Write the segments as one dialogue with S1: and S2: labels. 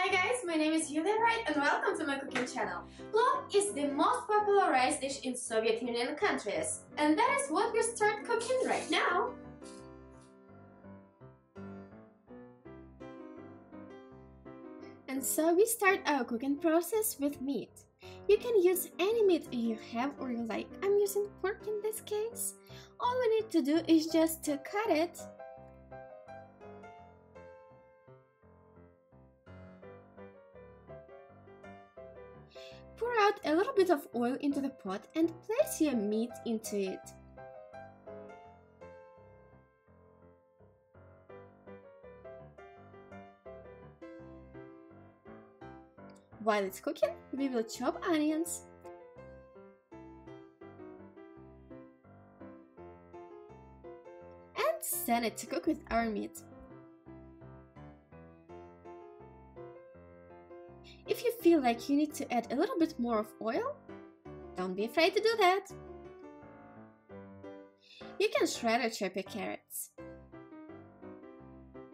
S1: Hi guys, my name is Yulia Ride and welcome to my cooking channel. Plov is the most popular rice dish in Soviet Union countries and that is what we start cooking right now. And so we start our cooking process with meat. You can use any meat you have or you like. I'm using pork in this case. All we need to do is just to cut it Out a little bit of oil into the pot and place your meat into it. While it's cooking, we will chop onions. And send it to cook with our meat. If you feel like you need to add a little bit more of oil, don't be afraid to do that. You can shred or chop your carrots.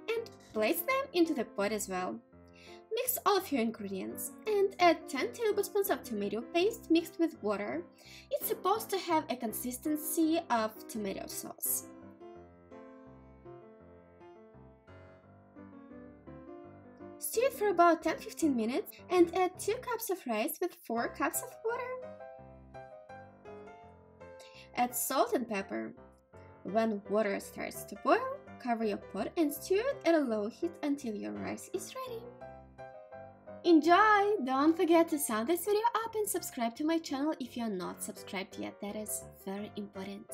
S1: And place them into the pot as well. Mix all of your ingredients and add 10 tablespoons of tomato paste mixed with water. It's supposed to have a consistency of tomato sauce. Stew it for about 10-15 minutes and add 2 cups of rice with 4 cups of water. Add salt and pepper. When water starts to boil, cover your pot and stew it at a low heat until your rice is ready. Enjoy! Don't forget to sound this video up and subscribe to my channel if you are not subscribed yet, that is very important.